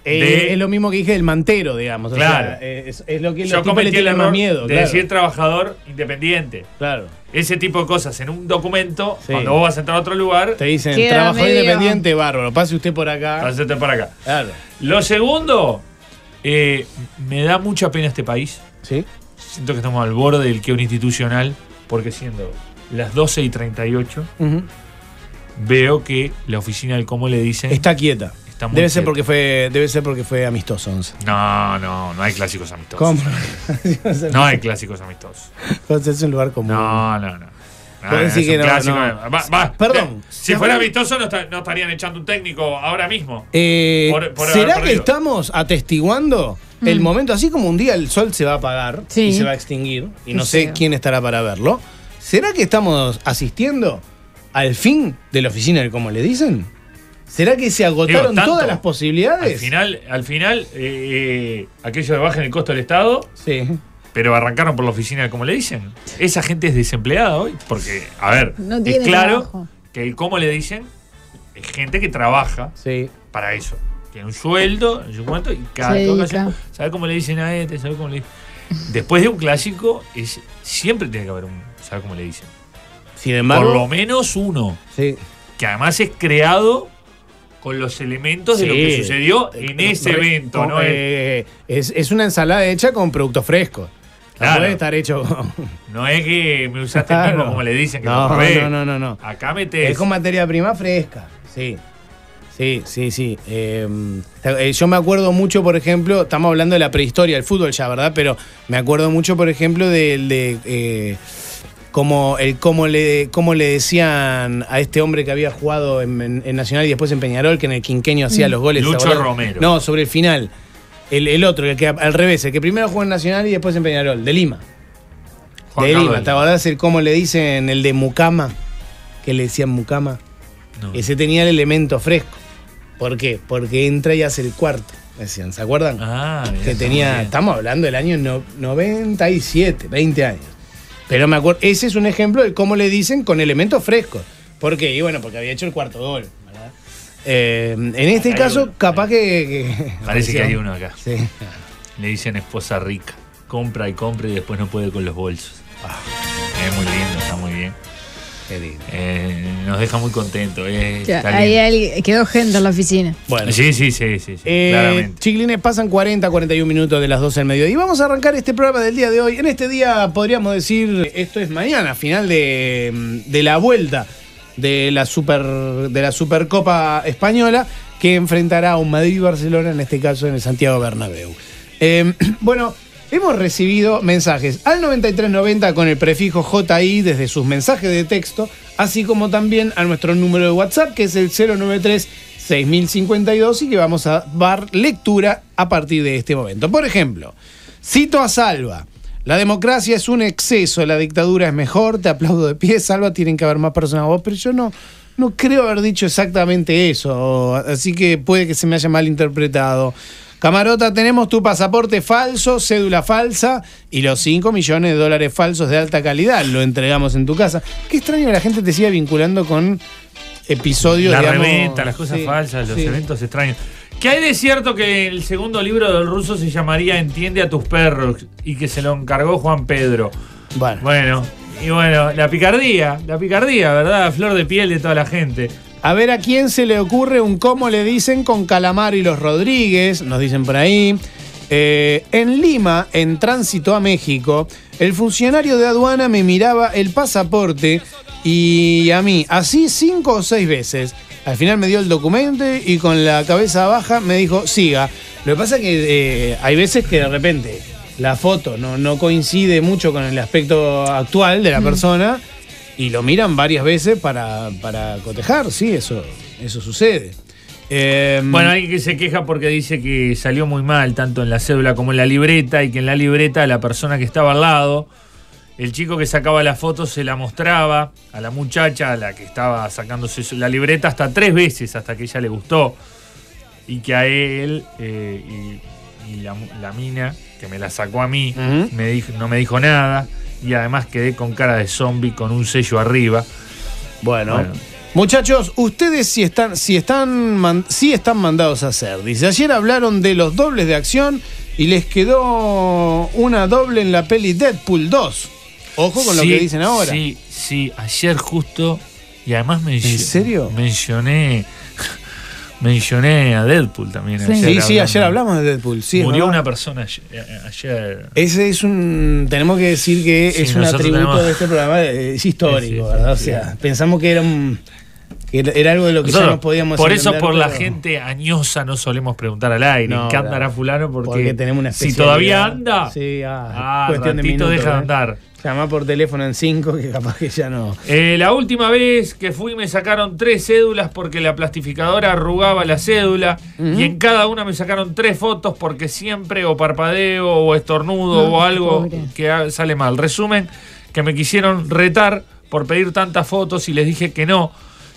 Eh, de... Es lo mismo que dije del mantero, digamos. O Claro. sea, eh, es, es lo que Yo los le cometí el tienen más error miedo. de claro. decir trabajador independiente. Claro. Ese tipo de cosas en un documento, Sí. cuando vos vas a entrar a otro lugar, Te dicen, trabajador medio- independiente, bárbaro. Pase usted por acá. hacete para acá. Claro. Lo segundo, eh, me da mucha pena este país. ¿Sí? Siento que estamos al borde del quiebre institucional, porque siendo las 12 y 38, Ujú. veo que la oficina del cómo le dicen... Está quieta. Está muy debe ser quieta. porque fue, debe ser porque fue amistoso. No, no, no hay clásicos amistosos. ¿Cómo? No hay clásicos amistosos. Entonces es un lugar común. No, no, no. Es que no, clásico. no. Va- va- Perdón. Si fuera amistoso, no, esta- no estarían echando un técnico ahora mismo. Eh, Por- por haber ¿Será que estamos atestiguando el momento, así como un día el sol se va a apagar Mm. Sí. y se va a extinguir, y no sé quién estará para verlo? ¿Será que estamos asistiendo al fin de la oficina del como le dicen? ¿Será que se agotaron Digo, tanto. todas las posibilidades? Al final, al final eh, eh, aquello de bajen el costo del Estado, Sí. pero arrancaron por la oficina, como le dicen. Esa gente es desempleada hoy, porque, a ver, No es claro trabajo. que el cómo le dicen es gente que trabaja Sí. para eso. Tiene un sueldo, en su cuento, y cada ocasión. ¿sabe cómo le dicen a este? ¿Sabe cómo le Después de un clásico, es, siempre tiene que haber un, ¿sabe cómo le dicen? Sin Por embargo. lo menos uno, sí. que además es creado con los elementos de lo que sucedió en ese Re- evento, con- ¿no? Es- eh, es, es una ensalada hecha con productos frescos. No Claro. puede estar hecho. No es que me usaste el Claro. como le dicen que No, no, no, no, no. Acá metes. Es con materia prima fresca, sí. Sí, sí, sí. Eh, eh, yo me acuerdo mucho, por ejemplo, estamos hablando de la prehistoria del fútbol ya, ¿verdad? Pero me acuerdo mucho, por ejemplo, del de, eh, como el cómo le, cómo le decían a este hombre que había jugado en, en- en Nacional y después en Peñarol, que en el quinqueño hacía los goles. ¿te Lucho? Romero. No, sobre el final. El, el otro, el que al revés, el que primero jugó en Nacional y después en Peñarol, de Lima. Juan de Lima, ¿te acordás el cómo le dicen el de Mucama? Que le decían Mucama. No. Ese tenía el elemento fresco. ¿Por qué? Porque entra y hace el cuarto. decían, ¿se acuerdan? Ah, mirá, que tenía, estamos hablando del año no- 97, 20 años. Pero me acuerdo, ese es un ejemplo de cómo le dicen con elementos frescos. ¿Por qué? Y bueno, porque había hecho el cuarto gol. ¿verdad? Eh, en este Acá caso, uno. capaz que, que- Parece que hay uno acá. Sí. Le dicen esposa rica. Compra y compra y después no puede con los bolsos. Ah. Es muy lindo, está muy. Eh, nos deja muy contentos. eh, ahí alguien- quedó gente en la oficina. Bueno, Sí, sí, sí, sí, sí, Eh, claramente. chiquilines, pasan 40, 41 minutos de las 12 del mediodía. Y vamos a arrancar este programa del día de hoy. En este día podríamos decir, esto es mañana, final de, de la vuelta de la, super, de la Supercopa Española, que enfrentará a un Madrid-Barcelona, en este caso en el Santiago Bernabéu. Eh, bueno, hemos recibido mensajes al 9390 con el prefijo JI desde sus mensajes de texto, así como también a nuestro número de WhatsApp, que es el 093 6052 y que vamos a dar lectura a partir de este momento. Por ejemplo, cito a Salva. La democracia es un exceso, la dictadura es mejor, te aplaudo de pie, Salva, tienen que haber más personas vos, pero yo no, no creo haber dicho exactamente eso, así que puede que se me haya malinterpretado. Camarota, tenemos tu pasaporte falso, cédula falsa y los 5 millones de dólares falsos de alta calidad. Lo entregamos en tu casa. Qué extraño que la gente te siga vinculando con episodios La digamos, reventa, las cosas sí, falsas, los sí. eventos extraños. ¿Qué hay de cierto que el segundo libro del ruso se llamaría Entiende a tus perros y que se lo encargó Juan Pedro? Bueno, Bueno, y bueno, la picardía, la picardía, ¿verdad? Flor de piel de toda la gente. A ver a quién se le ocurre un cómo le dicen con Calamar y los Rodríguez, nos dicen por ahí. Eh, en Lima, en tránsito a México, el funcionario de aduana me miraba el pasaporte y a mí, así cinco o seis veces. Al final me dio el documento y con la cabeza baja me dijo, siga. Lo que pasa es que eh, hay veces que de repente la foto no, no coincide mucho con el aspecto actual de la persona y lo miran varias veces para, para cotejar, sí, eso, eso sucede. Eh, Bueno, alguien que se queja porque dice que salió muy mal, tanto en la cédula como en la libreta, y que en la libreta la persona que estaba al lado, el chico que sacaba la foto se la mostraba a la muchacha, a la que estaba sacándose la libreta hasta tres veces, hasta que ella le gustó, y que a él eh, y, y la, la mina, que me la sacó a mí, me dijo, no me dijo nada, y además quedé con cara de zombie con un sello arriba. Bueno. Bueno. Muchachos, ustedes sí están, si están, man- sí están mandados a hacer. Dice, ayer hablaron de los dobles de acción y les quedó una doble en la peli Deadpool 2. Ojo con lo Sí, que dicen ahora. Sí, sí, ayer justo, y además mencio- ¿En serio? mencioné mencioné a Deadpool también. Sí. Sí, sí, hablando. ayer hablamos de Deadpool. Sí, Murió una persona ayer. ayer. Ese es un. Tenemos que decir que Sí, es un atributo tenemos- de este programa, eh, es histórico, Sí, sí, ¿verdad? O sí. sea, pensamos que era un. Que era- algo de lo que ya nos podíamos por eso, por la gente añosa, no solemos preguntar al aire. No, ¿Qué andará fulano? Porque, Porque tenemos una si todavía anda, Sí, ah, ah, cuestión de minutos, deja de ¿eh? andar. Llamá por teléfono en 5 que capaz que ya no. Eh, la última vez que fui me sacaron tres cédulas porque la plastificadora arrugaba la cédula y en cada una me sacaron tres fotos porque siempre o parpadeo o estornudo No, o algo pobre. que sale mal. Resumen, que me quisieron retar por pedir tantas fotos y les dije que no,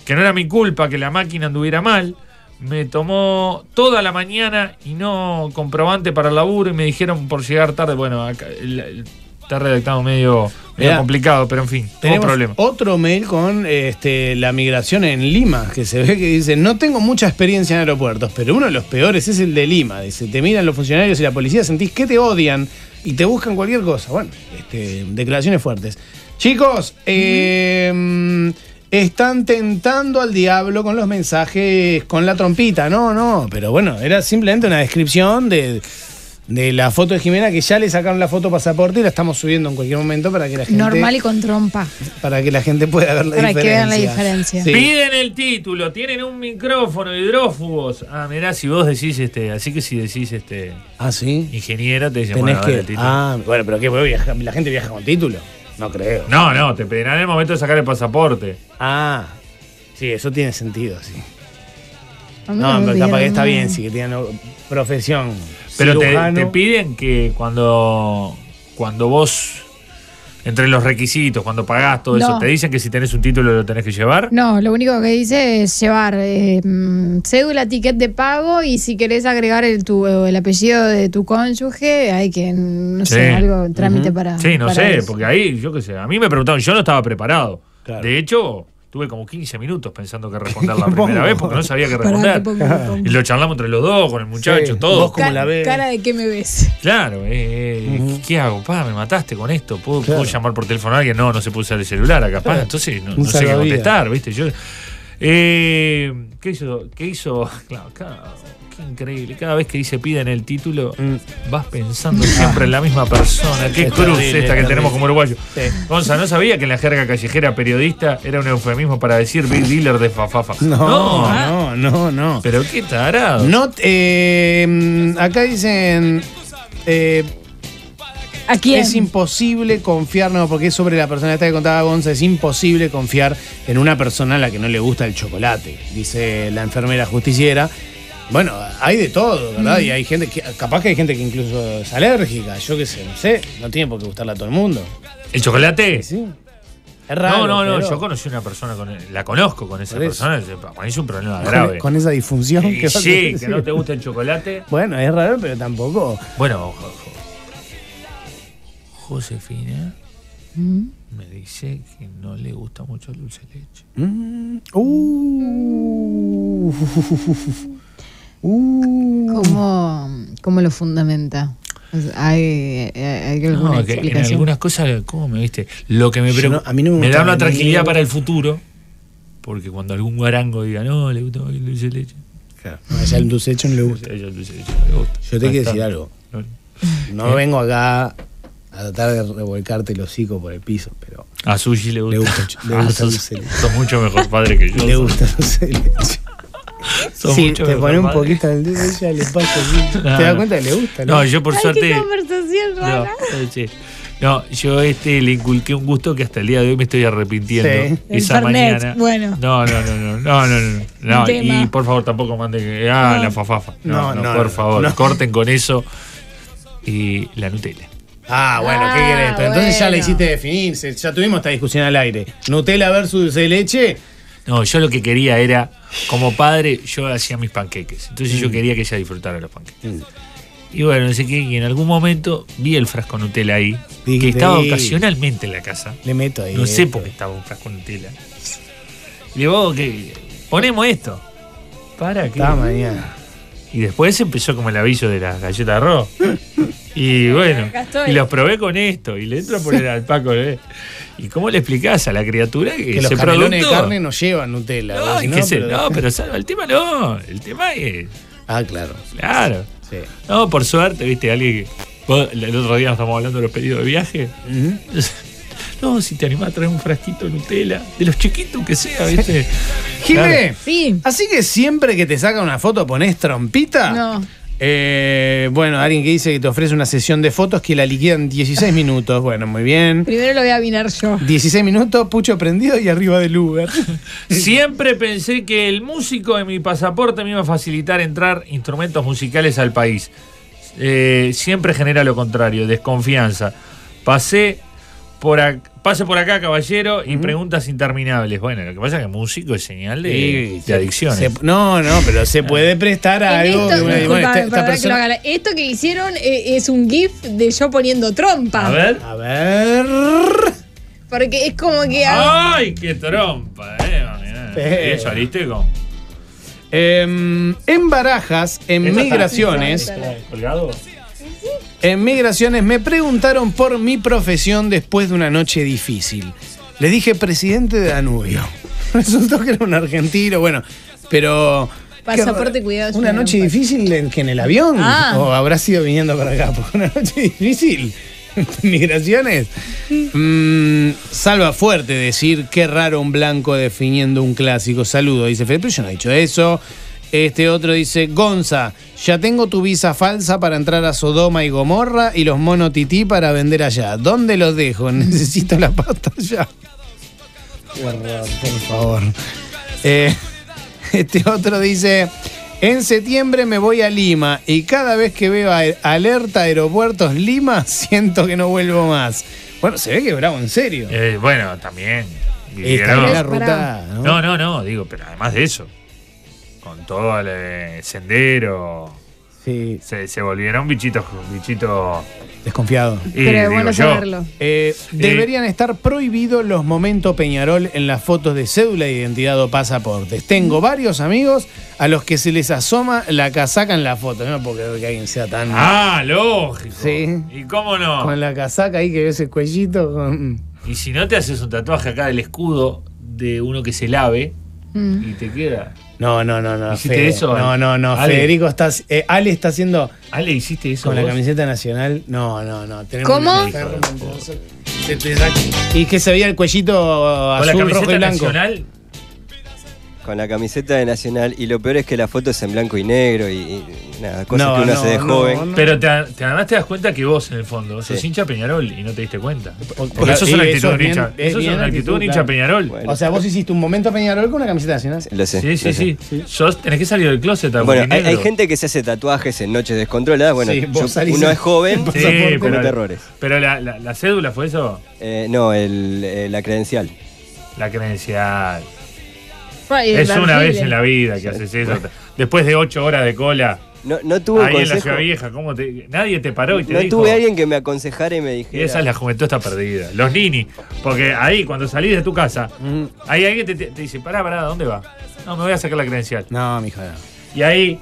que no era mi culpa que la máquina anduviera mal. Me tomó toda la mañana y no comprobante para el laburo y me dijeron por llegar tarde. Bueno, acá, el- el- está redactado medio, medio Mirá, complicado, pero en fin, no Tenemos problema. otro mail con este, la migración en Lima, que se ve que dice, no tengo mucha experiencia en aeropuertos, pero uno de los peores es el de Lima. Dice, te miran los funcionarios y la policía, sentís que te odian y te buscan cualquier cosa. Bueno, este, declaraciones fuertes. Chicos, eh, están tentando al diablo con los mensajes con la trompita. No, no, pero bueno, era simplemente una descripción de... De la foto de Jimena, que ya le sacaron la foto pasaporte y la estamos subiendo en cualquier momento para que la gente Normal y con trompa. para que la gente pueda ver la Para que diferencia. vean la diferencia. Sí. Piden el título, tienen un micrófono, hidrófugos. Ah, mirá, si vos decís este, así que si decís este Ah, sí. ingeniero, te dicen, Tenés bueno, que. el título. Ah, bueno, pero ¿qué? ¿La gente viaja con título? No creo. No, no, te pedirán en el momento de sacar el pasaporte. Ah, sí, eso tiene sentido, sí. No, me pero capaz que está bien, sí, que tienen profesión. Pero te, te piden que cuando, cuando vos Entre los requisitos, cuando pagás todo eso. ¿te dicen que si tenés un título lo tenés que llevar? No, lo único que dice es llevar eh, cédula, ticket de pago y si querés agregar el, tu, el apellido de tu cónyuge, hay que, no Sí. sé, algo, trámite para. Sí, no para sé, eso. porque ahí, yo qué sé, a mí me preguntaron, yo no estaba preparado. Claro. De hecho, tuve como 15 minutos pensando que responder la ¿Cómo? primera vez porque no sabía qué responder. Y lo charlamos entre los dos, con el muchacho, Sí, todo. vos ¿Cómo la ves? Cara de qué me ves. Claro, eh, Ujú. ¿qué hago? Pa, me mataste con esto. ¿Puedo, Claro. puedo llamar por teléfono a alguien? No, no se puede usar el celular acá. Pa, Claro. entonces no, sé qué contestar, ¿viste? Yo, eh, ¿Qué hizo? ¿Qué hizo? Claro, qué increíble. Cada vez que dice piden el título, Mm. vas pensando siempre en la misma persona. Qué Es cruz terrible, esta es que terrible. tenemos como uruguayo. Sí. Gonza, ¿no sabía que en la jerga callejera periodista era un eufemismo para decir big dealer de fafafa? No, no, no, no. Pero qué tarado. No, eh, acá dicen. eh, ¿A quién? Es imposible confiar, no, porque es sobre la persona esta que contaba Gonza, es imposible confiar en una persona a la que no le gusta el chocolate, dice la enfermera justiciera. Bueno, hay de todo, ¿verdad? Mm. Y hay gente que, capaz que hay gente que incluso es alérgica, yo qué sé, no sé, no tiene por qué gustarle a todo el mundo. ¿El chocolate? Sí. Es raro. no, no, no, pero yo conocí una persona con la conozco con esa persona, para mí es un problema con, grave. con esa disfunción Eh, que sí, que no te gusta el chocolate. Bueno, es raro, pero tampoco. Bueno, jo- jo- Josefina Mm. me dice que no le gusta mucho el dulce de leche. Mm, uh, uh. ¿Cómo, cómo lo fundamenta? ¿Hay, hay- alguna No, que en explicación? algunas cosas, ¿cómo me viste? Lo que me, preocupa- no- a mí no me me da una tranquilidad para el futuro, porque cuando algún guarango diga, no, le gusta el dulce de leche. Claro, no, ya el dulce de hecho no le gusta. A ella el dulce de leche no le gusta. Yo te quiero decir algo. No. No vengo acá a tratar de revolcarte el hocico por el piso, pero A Sushi le gusta. Le gusta le Ah, gusta el sos, dulce de leche. sos mucho mejor padre que yo. le gusta el dulce de leche. Sí, mucho te pone un poquito el dedo ella le pasa así. No, ¿Te das no. cuenta que le gusta? No, yo por Ay, suerte. qué conversación No, rara. eh, sí. No, yo este le inculqué un gusto que hasta el día de hoy me estoy arrepintiendo. Sí. El Esa Fernet, mañana. bueno. No, no, no, no, no, no, no, no. Y por favor tampoco mande que. Ah, No. la fafafa. No, No, no, no, por no, favor. no. Corten con eso. Y la Nutella. Ah, bueno, ¿qué Ah, querés? Pero entonces ya la hiciste definir. se- Ya tuvimos esta discusión al aire. Nutella versus de leche. No, yo lo que quería era, como padre, yo hacía mis panqueques. Entonces Mm. yo quería que ella disfrutara los panqueques. Y bueno, no sé qué, y en algún momento vi el frasco Nutella ahí, que estaba ocasionalmente en la casa. Le meto ahí. No sé por qué estaba un frasco Nutella. Y que ponemos esto. ¿Para qué? Está mañana. Y después empezó como el aviso de las galletas de arroz. Y bueno, y los probé con esto. Y le entro a poner al Paco. ¿eh? ¿Y cómo le explicás a la criatura que, Que los ese de carne no llevan Nutella. No, es no, que se- pero- no, pero el tema no. El tema es. Ah, claro. Claro. Sí. No, por suerte, viste, alguien que. vos, El otro día estamos hablando de los pedidos de viaje. No, si te animás a traer un frasquito de Nutella, de los chiquitos que sea, ¿viste? Jimé, Sí. así que siempre que te saca una foto pones trompita. No. Eh, bueno, alguien que dice que te ofrece una sesión de fotos que la liquidan 16 minutos. Bueno, muy bien. Primero lo voy a adivinar yo. 16 minutos, pucho prendido y arriba del Uber. Siempre pensé que el músico de mi pasaporte me iba a facilitar entrar instrumentos musicales al país. Eh, siempre genera lo contrario, desconfianza. Pasé por pase por acá, caballero, y preguntas interminables. Bueno, lo que pasa es que músico es señal de, Sí, de adicciones. se- no, no, pero se puede prestar a algo. esto, que una- esta- esta que lo. Esto que hicieron eh, es un GIF de yo poniendo trompa. A ver. A ver. Porque es como que. hago- ¡Ay, qué trompa! Eh, mirá. Eh. ¿Y eso saliste con? Em, en Barajas, en ¿Eso está- migraciones, está colgado? En migraciones me preguntaron por mi profesión después de una noche difícil. Le dije presidente de Danubio. Resultó que era un argentino, bueno, pero. Pasaporte, ¿qué- cuidado, ¿Una noche difícil en, que en el avión? Ah. ¿O habrá sido viniendo para acá? Porque una noche difícil. Migraciones. Mm, salva fuerte decir qué raro un blanco definiendo un clásico. Saludo, dice Felipe. Pero yo no he dicho eso. Este otro dice, Gonza, ya tengo tu visa falsa para entrar a Sodoma y Gomorra y los mono tití para vender allá. ¿Dónde los dejo? Necesito la pasta ya. Por favor. Eh, este otro dice, en septiembre me voy a Lima y cada vez que veo alerta aeropuertos Lima siento que no vuelvo más. Bueno, se ve que bravo, en serio. Eh, bueno, también. Esta vivieron- es la ruta, ¿no? No, no, no, digo, pero además de eso, con todo el eh, sendero, Sí, se, se volvieron bichitos, bichitos. desconfiado. y Pero bueno yo, saberlo. Eh, deberían estar prohibidos los momentos Peñarol en las fotos de cédula de identidad o pasaportes. Tengo varios amigos a los que se les asoma la casaca en la foto. No porque que alguien sea tan. Ah, lógico. Sí. ¿Y cómo no? Con la casaca ahí que ves el cuellito. Con... Y si no te haces un tatuaje acá del escudo de uno que se lave Mm. y te queda. No, no, no, no. ¿Hiciste Fede. eso, No, no, no. Ale. Federico está. eh, Ale está haciendo Ale, ¿hiciste eso? con la camiseta nacional. No, no, no. tenemos ¿Cómo? Y que se veía el cuellito Con la azul, camiseta rojo y blanco. nacional. Con la camiseta de Nacional. Y lo peor es que la foto es en blanco y negro y, y nada, cosas No, que uno no, hace de no, joven. no. Pero te, te- además te das cuenta que vos, en el fondo, sos Sí. hincha Peñarol y no te diste cuenta. Porque Porque eso es una sí, actitud eso de es un hincha. bien- es Eso es una actitud de actitud, hincha claro. Peñarol. Bueno. O sea, vos hiciste un momento Peñarol con una camiseta nacional. Lo sé. Sí, sí, sí. Sos- tenés que salir del closet. Bueno, hay, gente que se hace tatuajes en noches descontroladas. Bueno, Sí, yo- uno es joven, en Sí, comete pero, errores. pero la, la- la cédula fue eso, Eh, no, el, eh, la credencial. la credencial. Ay, Es una vez en la vida que haces eso. Después de ocho horas de cola, No, no tuve un ahí en la. Ciudad Vieja, ¿cómo te, nadie te paró y te No dijo. tuve alguien que me aconsejara y me Y dijera. esa es la juventud está perdida. Los nini. Porque ahí, cuando salís de tu casa, Mm. hay alguien que te, te dice, pará, pará, ¿dónde va? No, me voy a sacar la credencial. No, mija. no. Y ahí,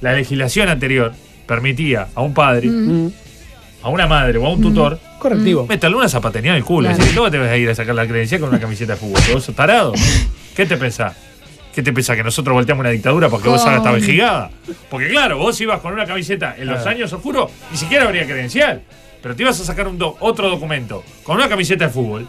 la legislación anterior permitía a un padre, Mm. a una madre o a un tutor, Correctivo. meterle una zapatería en el culo. Claro. Decir, ¿Cómo te vas a ir a sacar la credencial con una camiseta de fútbol? ¿Vos sos tarado? ¿Qué te pensás? ¿Qué te pensás? ¿Que nosotros volteamos una dictadura porque vos hagas esta vejigada? Porque claro, vos ibas con una camiseta en los años oscuros, ni siquiera habría credencial. Pero te ibas a sacar un do- otro documento con una camiseta de fútbol.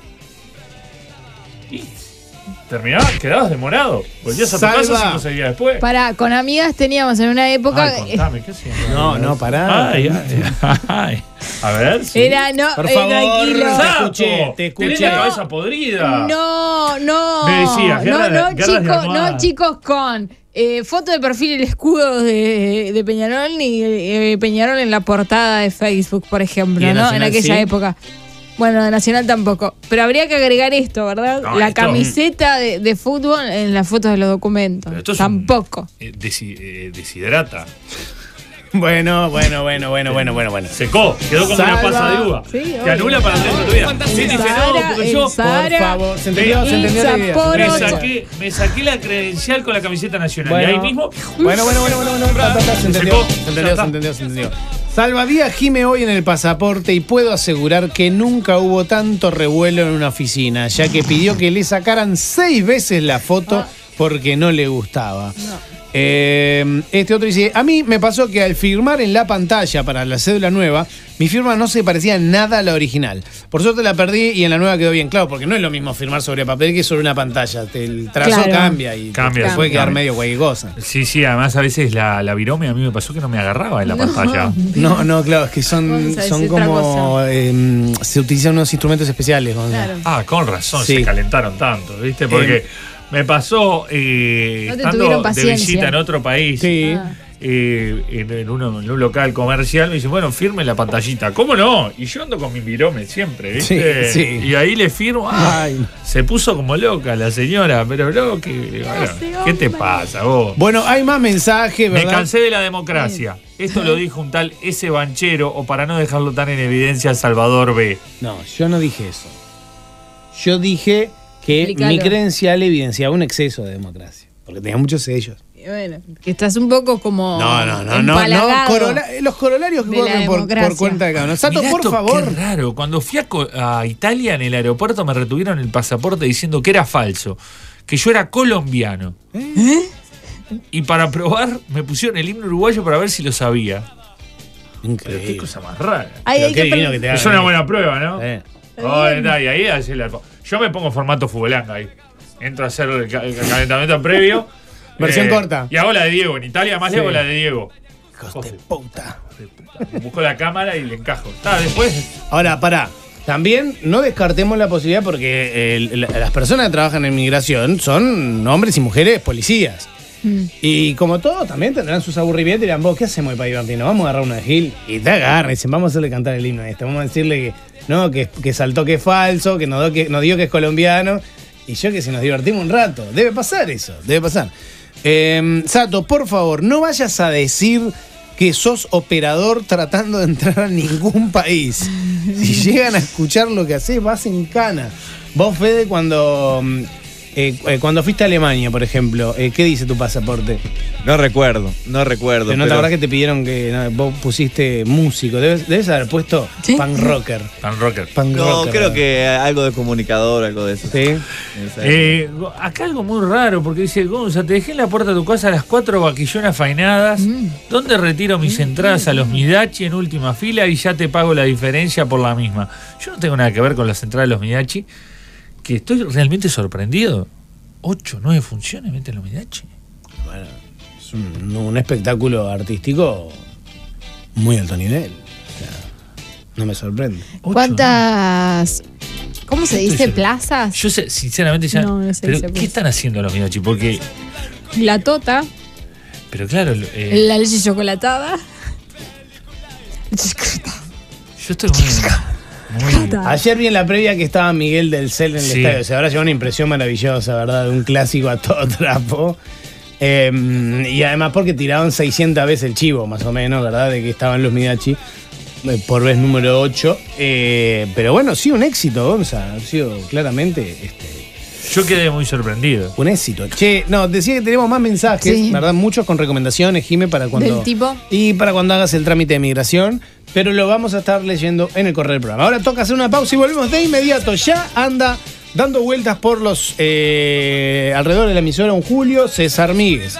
Y terminabas, quedabas demorado. Volvías a tu casa Salva. cinco seis días después. Pará, con amigas teníamos en una época. Ay, contame, ¿qué? No, no, pará. Ay, ay, ay. A ver. sí. Era, no, Por eh, favor. tranquilo. Te escuché, te escuché. Tenés la cabeza podrida. No, no. Me decías, no, de- no, de chicos, almohadas. no, chicos, con eh, foto de perfil el escudo de, de Peñarol ni eh, Peñarol en la portada de Facebook, por ejemplo, ¿Y de ¿no? En Nacional aquella sí? época. Bueno, de Nacional tampoco. Pero habría que agregar esto, ¿verdad? No, la esto- camiseta de, de fútbol en las fotos de los documentos. Pero esto es un- Tampoco. Eh, desi- eh, deshidrata. Bueno, bueno, bueno, bueno, bueno, bueno, bueno. Secó, quedó como una pasa de uva. Sí, que anula para el resto de tu vida. Sí, dice, no, porque yo Sara. Por favor, se entendió, se entendió la idea. Sapporo. me saqué, me saqué la credencial con la camiseta nacional. Bueno. Y ahí mismo. Bueno, bueno, bueno, bueno, bueno, se entendió, secó, se entendió, se entendió, se entendió. Salvadía gime hoy en el pasaporte y puedo asegurar que nunca hubo tanto revuelo en una oficina, ya que pidió que le sacaran seis veces la foto porque no le gustaba. Eh, este otro dice, a mí me pasó que al firmar en la pantalla para la cédula nueva, mi firma no se parecía nada a la original. Por suerte la perdí y en la nueva quedó bien claro, porque no es lo mismo firmar sobre papel que sobre una pantalla. El trazo Claro. cambia y Cambia, te puede quedar medio cualquier cosa. Sí, sí, además a veces la, la virome a mí me pasó que no me agarraba en la pantalla. No, no, claro, es que son, son como. eh, se utilizan unos instrumentos especiales. Claro. Ah, con razón, Sí. se calentaron tanto, ¿viste? Porque Eh, me pasó eh, No estando de visita en otro país. Sí. Ah. eh, en, en uno- en un local comercial me dice, bueno, firme la pantallita. ¿Cómo no? Y yo ando con mi virome siempre, ¿viste? Sí, sí. Y ahí le firmo. ah, Ay. Se puso como loca la señora, pero no, que, bueno, ¿qué te pasa vos? Bueno, hay más mensajes, Me cansé de la democracia. Esto lo dijo un tal ese banchero, o para no dejarlo tan en evidencia, Salvador B. No, yo no dije eso. Yo dije que Explícalo. mi credencial evidenciaba un exceso de democracia. Porque tenía muchos sellos. Y Bueno, que estás un poco como. No, no, no, no, no. Corola- los corolarios que corren por, cuenta de cada uno. Sato, Mirá por esto, favor. Qué raro. Cuando fui a, Italia en el aeropuerto me retuvieron el pasaporte diciendo que era falso, que yo era colombiano. ¿Eh? Y para probar me pusieron el himno uruguayo para ver si lo sabía. Pero qué Increíble. cosa más rara. Ay, Pero hay qué que divino pre- que te Es una buena prueba, ¿no? Eh. Oh, y ahí hace la- Yo me pongo formato futbolanga ahí. Entro a hacer el, ca- el calentamiento previo. Eh, Versión corta. Y hago la de Diego. En Italia más Sí. le hago la de Diego. Hijos de puta. Busco la cámara y le encajo. Está, después. Ahora, pará. También no descartemos la posibilidad porque la- las personas que trabajan en migración son hombres y mujeres policías. Mm. Y como todos, también tendrán sus aburrimientos y dirán, vos, ¿qué hacemos para divertirnos? Vamos a agarrar una de Gil y te agarran y dicen, vamos a hacerle cantar el himno a este. Vamos a decirle que no, que, que saltó que es falso, que nos, que nos dio que es colombiano. Y yo que si nos divertimos un rato. Debe pasar eso, debe pasar. Eh, Sato, por favor, no vayas a decir que sos operador tratando de entrar a ningún país. Si llegan a escuchar lo que haces, vas en cana. Vos, Fede, cuando, mm, eh, eh, cuando fuiste a Alemania, por ejemplo, eh, ¿qué dice tu pasaporte? No recuerdo, no recuerdo. Pero no te acordás que te pidieron que no, vos pusiste músico. Debes, debes haber puesto Sí. punk rocker. Pan Rocker. Punk No, rocker, creo ¿verdad? que algo de comunicador, algo de eso. Sí. Eh, acá algo muy raro, porque dice, Gonza, te dejé en la puerta de tu casa a las cuatro vaquillonas fainadas. ¿Dónde retiro mis entradas a los Midachi en última fila y ya te pago la diferencia por la misma? Yo no tengo nada que ver con las entradas de los Midachi, que estoy realmente sorprendido. Ocho, nueve funciones meten los Midachi. Bueno, es un, un espectáculo artístico muy alto nivel. O sea, no me sorprende. Ocho, ¿Cuántas. ¿Cómo se dice? Estoy- ¿Plazas? Yo sé, sinceramente ya. No, no sé, pero ¿qué están haciendo los Midachi? Porque. La tota, Pero claro, eh, la leche chocolatada. yo estoy muy. Ayer vi en la previa que estaba Miguel del Cel en el Sí. estadio. Se habrá llevado una impresión maravillosa, ¿verdad? De un clásico a todo trapo. Eh, y además porque tiraron 600 veces el chivo, más o menos, ¿verdad? De que estaban los Midachi eh, por vez número 8. pero bueno, sí, un éxito, Gonza. Ha sido claramente este, yo quedé muy sorprendido. un éxito. Che, no, decía que tenemos más mensajes, Sí. ¿verdad? Muchos con recomendaciones, Jime, para cuando. Del tipo. Y para cuando hagas el trámite de migración. Pero lo vamos a estar leyendo en el correo del programa. Ahora toca hacer una pausa y volvemos de inmediato. Ya anda dando vueltas por los. eh, alrededor de la emisora un Julio César Míguez.